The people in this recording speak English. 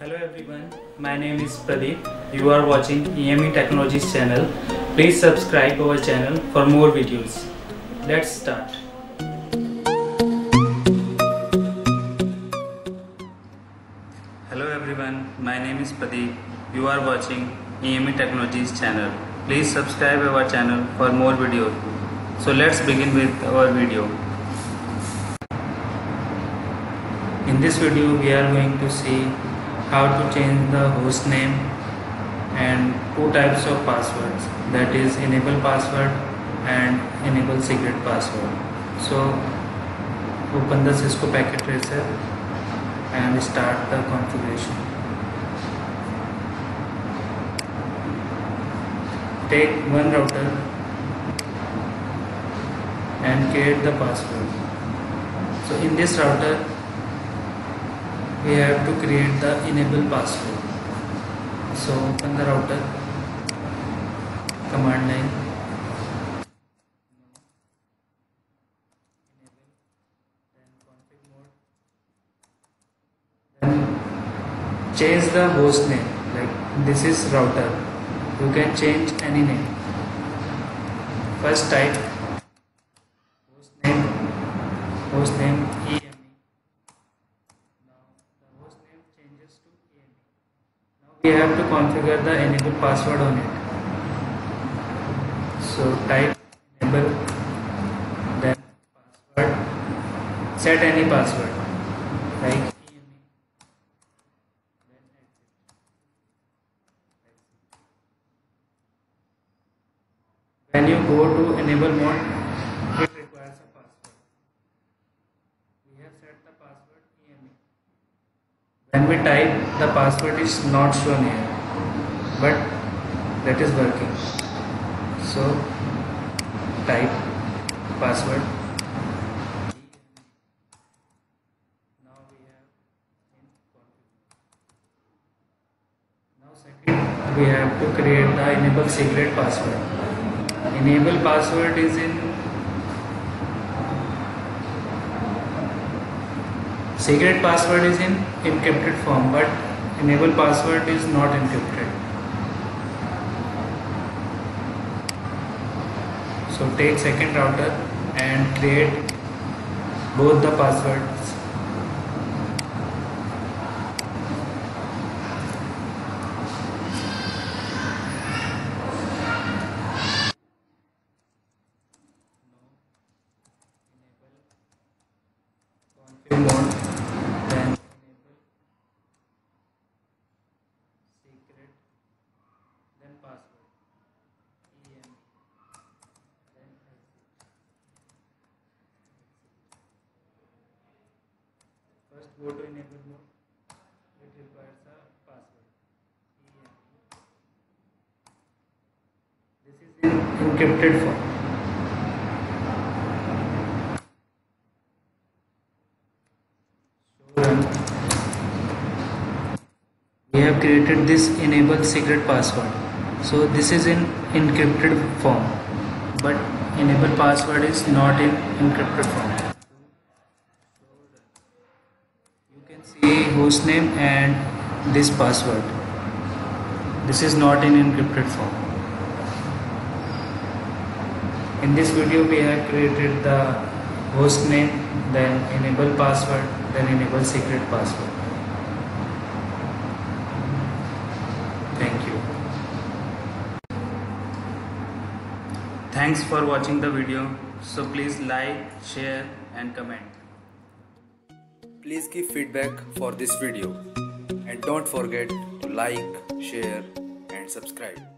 Hello everyone, my name is Pradeep. You are watching EME Technologies channel. Please subscribe our channel for more videos. Let's start. Hello everyone, my name is Pradeep. You are watching EME Technologies channel. Please subscribe our channel for more videos. So let's begin with our video. In this video we are going to see how to change the host name and two types of passwords that is enable password and enable secret password. So open the Cisco packet tracer and start the configuration. Take one router and create the password. So in this router we have to create the enable password. So open the router command line. Change the host name. Like this is router. You can change any name. First type. Host name. Host name EME now the host name changes to EME now we have to configure the enable password on it. So type enable then password. Set any password. Like when you go to enable mode it requires a password we have set the password EME when we type the password is not shown here but that is working. So type password. Now we have now second we have to create the enable secret password. Enable password is in secret password is in encrypted form but enable password is not encrypted. So take second router and create both the passwords config mode then enable secret then password. Em then exit first go to enable mode. It requires a password. Em this is in encrypted form. So. Um, we have created this enable secret password. So this is in encrypted form, but enable password is not in encrypted form. You can see hostname and this password. This is not in encrypted form. In this video we have created the host name, then enable password, then enable secret password. Thank you. Thanks for watching the video. So please like, share and comment. Please give feedback for this video and don't forget to like, share and subscribe.